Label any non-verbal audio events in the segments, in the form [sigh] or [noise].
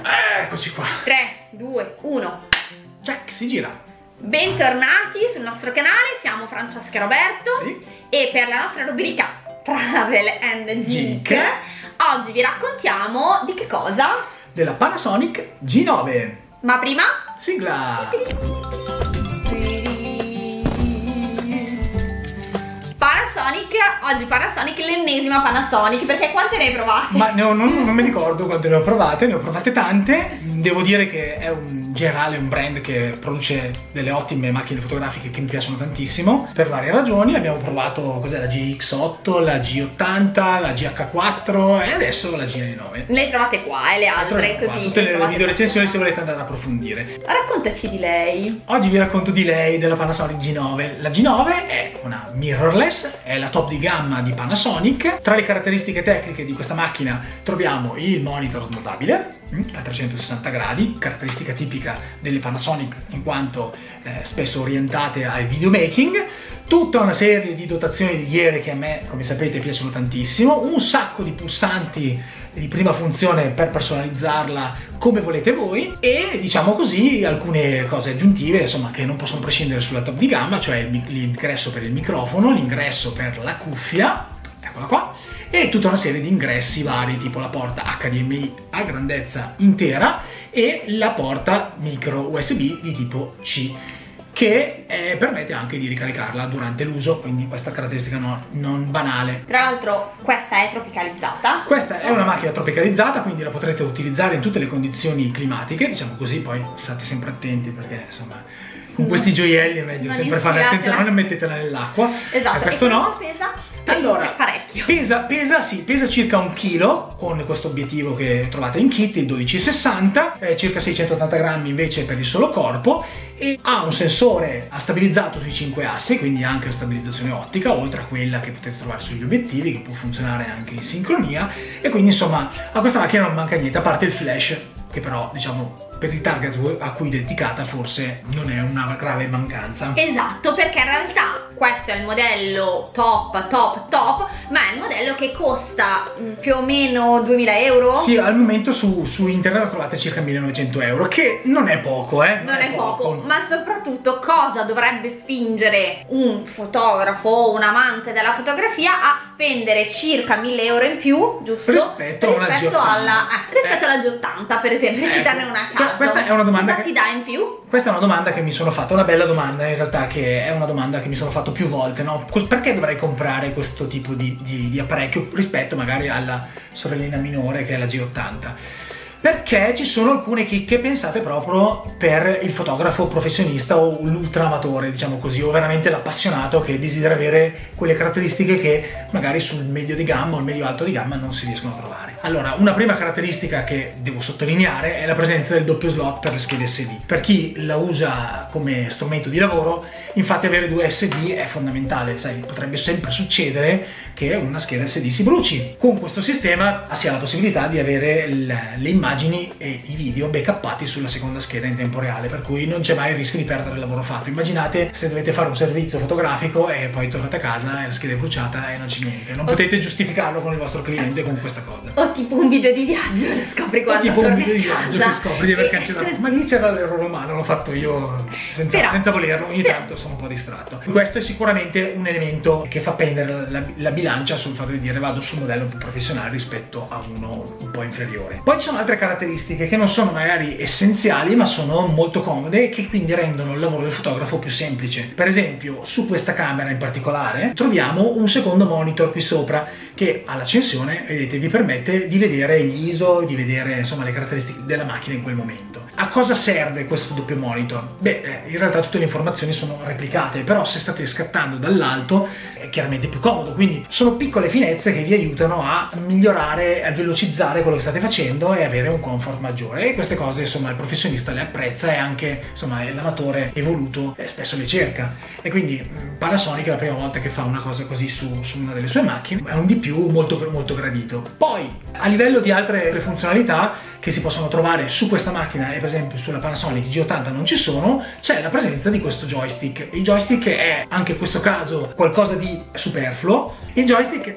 Eccoci qua. 3, 2, 1. Check, si gira. Bentornati sul nostro canale, siamo Francesca e Roberto Sì. e per la nostra rubrica Travel and Geek, Geek. oggi vi raccontiamo di che cosa? Della Panasonic G9. Ma prima Sigla. Panasonic, oggi Panasonic, l'ennesima Panasonic, perché quante ne hai provate? Ma ne ho- non, non mi ricordo quante ne ho provate, ne ho provate tante. Devo dire che è un generale, un brand che produce delle ottime macchine fotografiche che mi piacciono tantissimo per varie ragioni. Abbiamo provato cos'è la GX8, la G80, la GH4 e adesso la G9. Le trovate qua e le altre Qua, così. tutte le trovate video recensioni se volete andare ad approfondire. Raccontaci di lei. Oggi vi racconto di lei, della Panasonic G9. La G9 è una mirrorless, è la top di gamma di Panasonic. Tra le caratteristiche tecniche di questa macchina troviamo il monitor smontabile mm, a 360 gradi, caratteristica tipica delle Panasonic in quanto eh, spesso orientate al videomaking. Tutta una serie di dotazioni di ghiere che a me, come sapete, piacciono tantissimo. Un sacco di pulsanti di prima funzione per personalizzarla come volete voi e diciamo così alcune cose aggiuntive insomma che non possono prescindere sulla top di gamma cioè l'ingresso per il microfono l'ingresso per la cuffia eccola qua e tutta una serie di ingressi vari tipo la porta HDMI a grandezza intera e la porta micro USB di tipo C che eh, permette anche di ricaricarla durante l'uso quindi questa caratteristica no- non banale Tra l'altro questa è tropicalizzata. questa è una macchina tropicalizzata, quindi la potrete utilizzare in tutte le condizioni climatiche, diciamo così, poi state sempre attenti perché insomma con No. questi gioielli è meglio Non sempre fare attenzione, non mettetela nell'acqua. Esatto. E questo e no. pesa? Allora, parecchio. Pesa, pesa, sì, pesa circa un chilo con questo obiettivo che trovate in kit, il 1260, eh, circa 680 grammi invece per il solo corpo e ha un sensore stabilizzato sui 5 assi, quindi anche la stabilizzazione ottica, oltre a quella che potete trovare sugli obiettivi, che può funzionare anche in sincronia e quindi insomma a questa macchina non manca niente, a parte il flash che però diciamo per il target a cui è dedicata forse non è una grave mancanza. Esatto, perché in realtà questo è il modello top, top, top, ma è il modello che costa mm, più o meno 2000 euro. Sì, al momento su, su internet trovate circa 1900 euro, che non è poco, eh? Non è poco, ma soprattutto cosa dovrebbe spingere un fotografo o un amante della fotografia a spendere circa 1000 euro in più, giusto? Rispetto una Rispetto G80. alla, eh, rispetto Eh. alla G80, per esempio, Ecco, citarne una a caso. questa è una domanda Cosa che- ti dà in più? Questa è una domanda che mi sono fatta, una bella domanda in realtà, che è una domanda che mi sono fatto più volte, no? Perché dovrei comprare questo tipo di, di- di apparecchio rispetto magari alla sorellina minore che è la G80? Perché ci sono alcune chicche pensate proprio per il fotografo professionista o l'ultraamatore, diciamo così, o veramente l'appassionato che desidera avere quelle caratteristiche che magari sul medio di gamma o il medio alto di gamma non si riescono a trovare. Allora, una prima caratteristica che devo sottolineare è la presenza del doppio slot per le schede SD. Per chi la usa come strumento di lavoro, infatti avere due SD è fondamentale, sai, potrebbe sempre succedere che una scheda SD si bruci. Con questo sistema si ha la possibilità di avere le immagini e i video backuppati sulla seconda scheda in tempo reale, per cui non c'è mai il rischio di perdere il lavoro fatto. Immaginate se dovete fare un servizio fotografico e poi tornate a casa e la scheda è bruciata e non c'è niente. Non potete giustificarlo con il vostro cliente con questa cosa. O tipo un video di viaggio, lo scopri O quando tipo un video di viaggio che scopri di aver [laughs] cancellato. Ma lì c'era l'errore umano, l'ho fatto io senza, Però- senza volerlo, ogni tanto sono un po' distratto. Questo è sicuramente un elemento che fa pendere la, la bilancia sul fatto di dire vado sul modello più professionale rispetto a uno un po' inferiore. Poi ci sono altre caratteristiche che non sono magari essenziali, ma sono molto comode e che quindi rendono il lavoro del fotografo più semplice. Per esempio, su questa camera in particolare troviamo un secondo monitor qui sopra che all'accensione, vedete, vi permette di vedere gli ISO, di vedere insomma le caratteristiche della macchina in quel momento. A cosa serve questo doppio monitor? Beh, eh, in realtà tutte le informazioni sono replicate, però se state scattando dall'alto è chiaramente più comodo, quindi sono piccole finezze che vi aiutano a migliorare, a velocizzare quello che state facendo e avere un comfort maggiore. E queste cose, insomma, il professionista le apprezza e anche, insomma, l'amatore evoluto eh, spesso le cerca. E quindi mh, Panasonic è la prima volta che fa una cosa così su, su una delle sue macchine, è un di più molto, molto gradito. Poi, a livello di altre funzionalità che si possono trovare su questa macchina e per esempio sulla Panasonic G80 non ci sono, c'è la presenza di questo joystick. Il joystick è anche in questo caso qualcosa di superfluo. Il joystick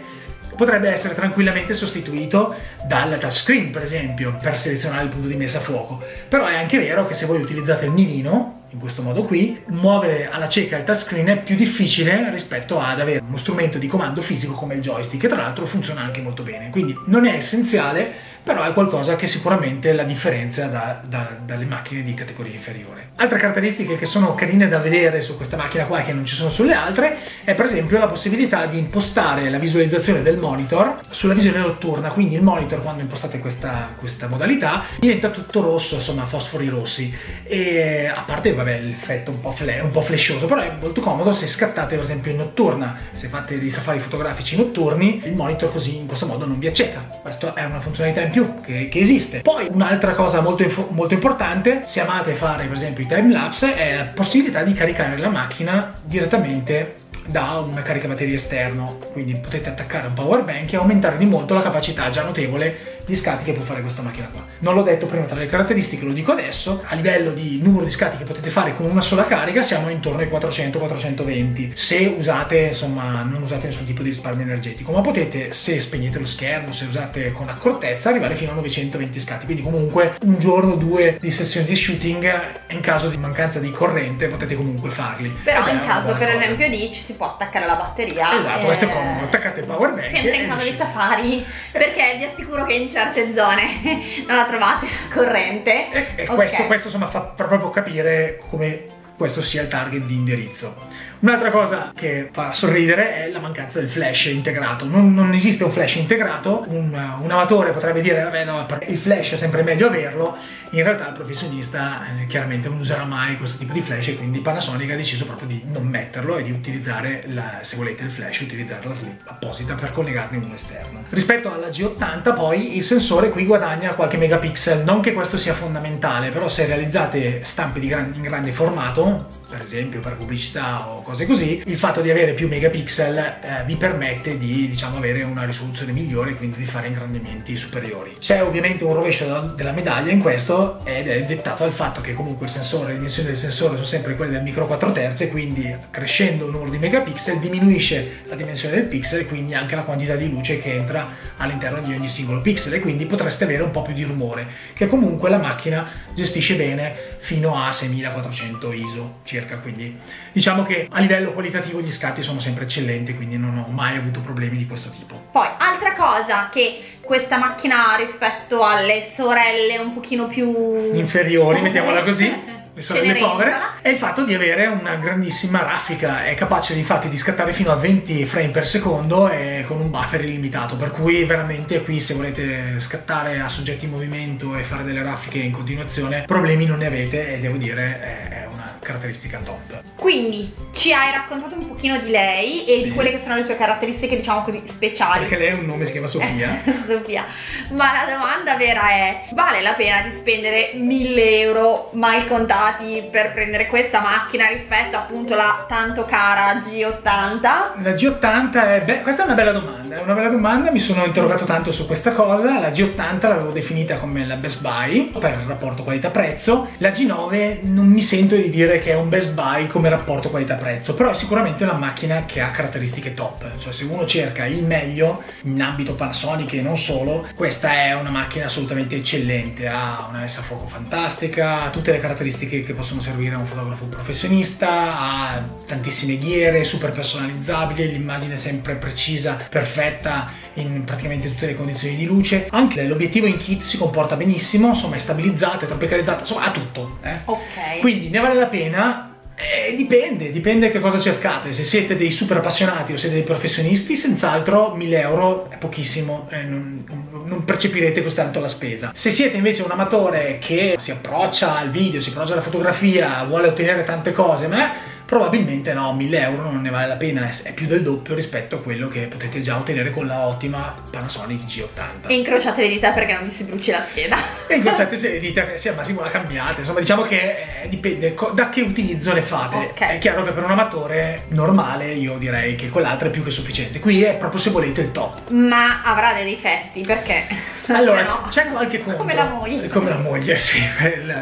potrebbe essere tranquillamente sostituito dal touchscreen, per esempio, per selezionare il punto di messa a fuoco. Però è anche vero che se voi utilizzate il mirino, in questo modo qui, muovere alla cieca il touchscreen è più difficile rispetto ad avere uno strumento di comando fisico come il joystick, che tra l'altro funziona anche molto bene. Quindi non è essenziale, però è qualcosa che sicuramente la differenzia da, da, dalle macchine di categoria inferiore. Altre caratteristiche che sono carine da vedere su questa macchina qua che non ci sono sulle altre è per esempio la possibilità di impostare la visualizzazione del monitor sulla visione notturna, quindi il monitor quando impostate questa, questa modalità diventa tutto rosso, insomma fosfori rossi e a parte vabbè l'effetto un po', fle, un po' flescioso, però è molto comodo se scattate per esempio in notturna, se fate dei safari fotografici notturni, il monitor così in questo modo non vi acceca. Questa è una funzionalità in più che, che esiste. Poi un'altra cosa molto, molto importante, se amate fare per esempio i time lapse, è la possibilità di caricare la macchina direttamente da un caricabatterie esterno, quindi potete attaccare un power bank e aumentare di molto la capacità già notevole di scatti che può fare questa macchina qua. Non l'ho detto prima tra le caratteristiche, lo dico adesso, a livello di numero di scatti che potete fare con una sola carica siamo intorno ai 400-420 se usate, insomma, non usate nessun tipo di risparmio energetico, ma potete, se spegnete lo schermo, se usate con accortezza, arrivare fino a 920 scatti, quindi comunque un giorno o due di sessioni di shooting in caso di mancanza di corrente potete comunque farli. Però in caso per esempio di ci si può attaccare la batteria. Esatto, e... questo è comodo, attaccate il power bank. Sempre in caso di safari, perché vi assicuro che in certe zone [laughs] non la trovate corrente. E, e okay. questo, questo insomma fa proprio capire come questo sia il target di indirizzo. Un'altra cosa che fa sorridere è la mancanza del flash integrato. Non, non esiste un flash integrato, un, un, amatore potrebbe dire vabbè no, il flash è sempre meglio averlo, in realtà il professionista eh, chiaramente non userà mai questo tipo di flash e quindi Panasonic ha deciso proprio di non metterlo e di utilizzare, la, se volete il flash, utilizzare la slip apposita per collegarne uno esterno. Rispetto alla G80 poi il sensore qui guadagna qualche megapixel, non che questo sia fondamentale, però se realizzate stampe gran, in grande formato, per esempio per pubblicità o cose così, il fatto di avere più megapixel eh, vi permette di diciamo, avere una risoluzione migliore e quindi di fare ingrandimenti superiori. C'è ovviamente un rovescio della medaglia in questo ed è dettato dal fatto che comunque il sensore, le dimensioni del sensore sono sempre quelle del micro 4 terzi quindi crescendo il numero di megapixel diminuisce la dimensione del pixel e quindi anche la quantità di luce che entra all'interno di ogni singolo pixel e quindi potreste avere un po' più di rumore che comunque la macchina gestisce bene fino a 6400 ISO circa quindi diciamo che a livello qualitativo gli scatti sono sempre eccellenti quindi non ho mai avuto problemi di questo tipo. Poi altra cosa che questa macchina ha rispetto alle sorelle un pochino più inferiori mettiamola [laughs] così le sorelle povere, è il fatto di avere una grandissima raffica, è capace infatti di scattare fino a 20 frame per secondo e con un buffer illimitato, per cui veramente qui se volete scattare a soggetti in movimento e fare delle raffiche in continuazione, problemi non ne avete e devo dire è una caratteristica top. Quindi ci hai raccontato un pochino di lei e sì. di quelle che sono le sue caratteristiche diciamo così speciali. Perché lei ha un nome, si chiama Sofia. [laughs] Sofia. Ma la domanda vera è, vale la pena di spendere 1000 euro mai contati per prendere questa macchina rispetto appunto alla tanto cara G80? La G80 è, beh, questa è una bella domanda, è una bella domanda, mi sono interrogato tanto su questa cosa, la G80 l'avevo definita come la Best Buy per il rapporto qualità-prezzo, la G9 non mi sento di dire dire che è un best buy come rapporto qualità-prezzo, però è sicuramente una macchina che ha caratteristiche top, cioè se uno cerca il meglio in ambito Panasonic e non solo, questa è una macchina assolutamente eccellente, ha una messa a fuoco fantastica, ha tutte le caratteristiche che possono servire a un fotografo professionista, ha tantissime ghiere, super personalizzabili, l'immagine sempre precisa, perfetta in praticamente tutte le condizioni di luce, anche l'obiettivo in kit si comporta benissimo, insomma è stabilizzata, è tropicalizzata, insomma ha tutto. Eh? Ok. Quindi ne vale la pena pena? Eh, dipende, dipende che cosa cercate. Se siete dei super appassionati o siete dei professionisti, senz'altro 1000 euro è pochissimo, eh, non, non, percepirete così tanto la spesa. Se siete invece un amatore che si approccia al video, si approccia alla fotografia, vuole ottenere tante cose, ma probabilmente no, 1000 euro non ne vale la pena, è più del doppio rispetto a quello che potete già ottenere con la ottima Panasonic G80. E incrociate le dita perché non vi si bruci la scheda. E incrociate [laughs] dite che sì, al massimo la cambiate. Insomma, diciamo che eh, dipende da che utilizzo ne fate. Ok. È chiaro che per un amatore normale io direi che quell'altra è più che sufficiente. Qui è proprio se volete il top. Ma avrà dei difetti perché? Allora, [laughs] no- c'è qualche contro. Come la moglie. Come la moglie, sì. [laughs]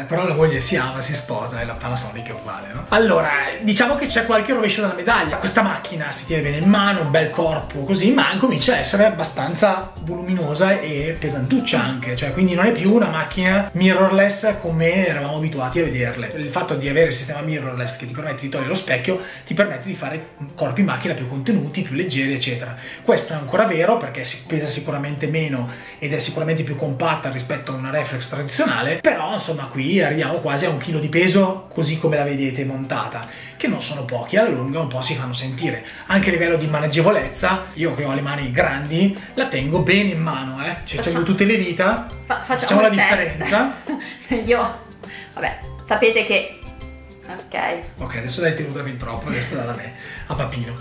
Però la moglie si ama, si sposa e la Panasonic è uguale, no? Allora, diciamo che c'è qualche rovescio della medaglia. Questa macchina si tiene bene in mano, un bel corpo così, ma comincia a essere abbastanza voluminosa e pesantuccia anche. Cioè, quindi non è più una macchina mirrorless come eravamo abituati a vederle. Il fatto di avere il sistema mirrorless che ti permette di togliere lo specchio ti permette di fare corpi in macchina più contenuti, più leggeri, eccetera. Questo è ancora vero perché si pesa sicuramente meno ed è sicuramente più compatta rispetto a una reflex tradizionale, però insomma qui arriviamo quasi a un chilo di peso così come la vedete montata, che non sono pochi, alla lunga un po' si fanno sentire. Anche a livello di maneggevolezza, io che ho le mani grandi, la tengo bene in mano, eh. Ci Facciamo- tutte le dita, Fa- facciamo facciamo la differenza. [laughs] Io, vabbè, sapete che... Ok. Ok, adesso l'hai tenuta fin troppo, adesso dalla me a papino.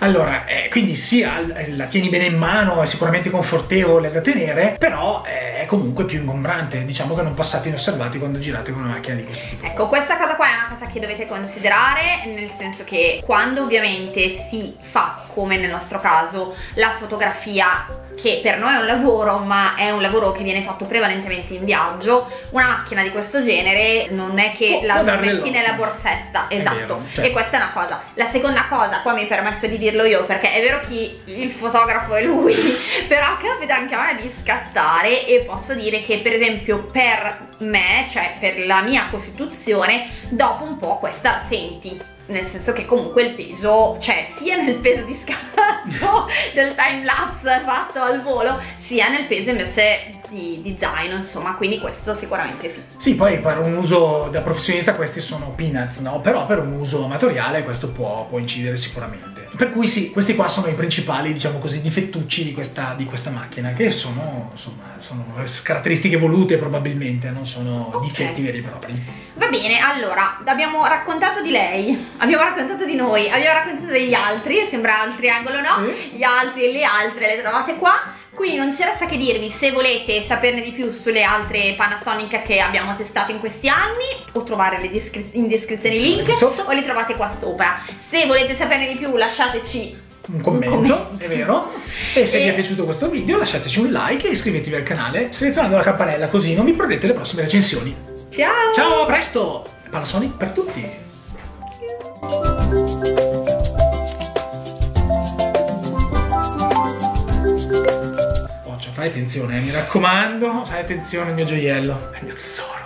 Allora, eh, quindi sì, al- la tieni bene in mano, è sicuramente confortevole da tenere, però eh, è comunque più ingombrante. Diciamo che non passate inosservati quando girate con una macchina di questo tipo. Ecco, questa cosa qua è una cosa che dovete considerare, nel senso che quando ovviamente si fa, come nel nostro caso, la fotografia, che per noi è un lavoro, ma è un lavoro che viene fatto prevalentemente in viaggio, una macchina di questo genere non è che Può- la metti nella borsetta, esatto. vero, certo. E questa è una cosa. La seconda cosa, qua mi permetto di dirlo io, perché è vero che il fotografo è lui, [laughs] però capita anche a me di scattare e posso dire che per esempio per me, cioè per la mia costituzione, dopo un po' questa la senti. Nel senso che comunque il peso c'è sia nel peso di scatto [laughs] del time lapse fatto al volo, sia nel peso invece di, di zaino, insomma, quindi questo sicuramente sì. Sì, poi per un uso da professionista questi sono peanuts, no? Però per un uso amatoriale questo può, può incidere sicuramente. Per cui sì, questi qua sono i principali, diciamo così, difettucci di questa, di questa macchina, che sono, insomma, sono caratteristiche volute probabilmente, non sono Ok. difetti veri e propri. Va bene, allora, abbiamo raccontato di lei, abbiamo raccontato di noi, abbiamo raccontato degli altri, sembra il triangolo no? Sì. Gli altri e le altre le trovate qua. Quindi non ci resta che dirvi se volete saperne di più sulle altre Panasonic che abbiamo testato in questi anni o trovare in descrizione i link o li trovate qua sopra. Se volete saperne di più lasciateci Un commento, commento. è vero? E se [laughs] E- vi è piaciuto questo video lasciateci un like e iscrivetevi al canale selezionando la campanella così non vi perdete le prossime recensioni. Ciao! Ciao, a presto! Panasonic per tutti! Fai attenzione, eh, mi raccomando, fai attenzione al mio gioiello, il mio tesoro.